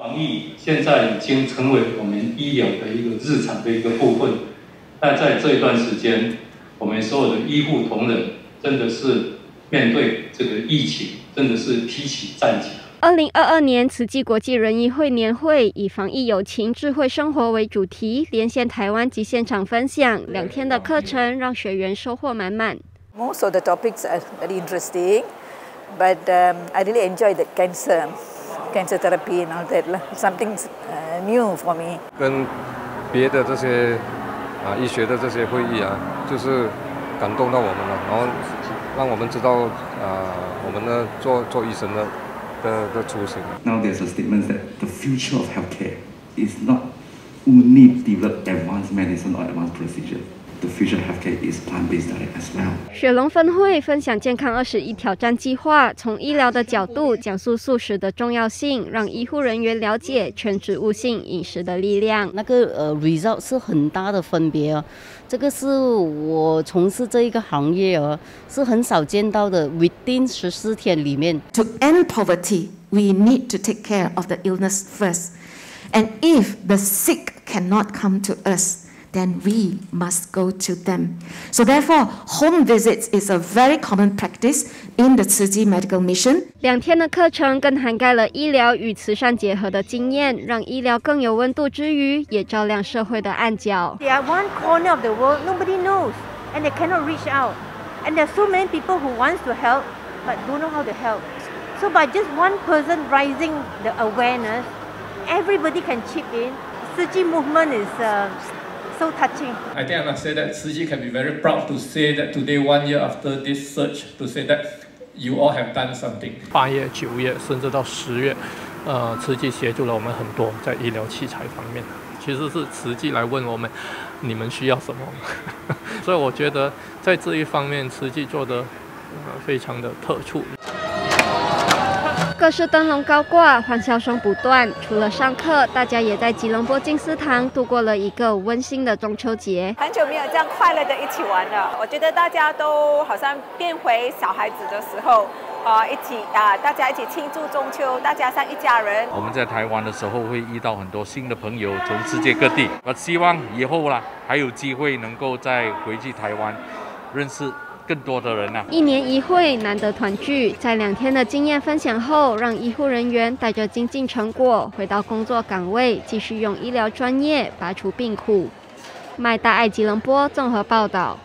防疫现在已经成为我们医疗的一个日常的一个部分。那在这一段时间，我们所有的医护同仁真的是面对这个疫情，真的是披起战甲。二零二二年慈济国际人医会年会以防疫友情、智慧生活为主题，连线台湾及现场分享两天的课程，让学员收获满满。Most of the topics are very interesting, but um, I really enjoy the cancer, cancer therapy and all that. Something new for me. 跟别的这些啊医学的这些会议啊，就是感动到我们了，然后让我们知道啊，我们呢做做医生的。the, the choosing. Now there's a statement that the future of healthcare is not only develop advanced 雪龙分会分享健康二十一挑战计划，从医疗的角度讲述素食的重要性，让医护人员了解全植物性饮食的力量。那个呃 result 是很大的分别哦，这个是我从事这一个行业哦，是很少见到的。Within 十四天里面，To end poverty, we need to take care of the illness first, and if the sick cannot come to us. then we must go to them. So therefore, home visits is a very common practice in the Tzu Medical Mission. 两天的课程更涵盖了医疗与慈善结合的经验，让医疗更有温度之余，也照亮社会的暗角。They are one corner of the world nobody knows, and they cannot reach out. And there are so many people who wants to help but don't know how to help. So by just one person raising the awareness, everybody can chip in. Tzu movement is. Uh, so touching. I think I must say that Tzu can be very proud to say that today, one year after this search, to say that you all have done something. 八月、九月，甚至到十月，呃，慈济协助了我们很多在医疗器材方面。其实是慈济来问我们，你们需要什么？所以我觉得在这一方面，慈济做的呃非常的特殊。各式灯笼高挂，欢笑声不断。除了上课，大家也在吉隆坡金丝堂度过了一个温馨的中秋节。很久没有这样快乐的一起玩了，我觉得大家都好像变回小孩子的时候，啊，一起啊，大家一起庆祝中秋，大家像一家人。我们在台湾的时候会遇到很多新的朋友，从世界各地。我希望以后啦，还有机会能够再回去台湾，认识。更多的人啊！一年一会，难得团聚，在两天的经验分享后，让医护人员带着精进成果回到工作岗位，继续用医疗专业拔除病苦。麦大爱吉隆坡综合报道。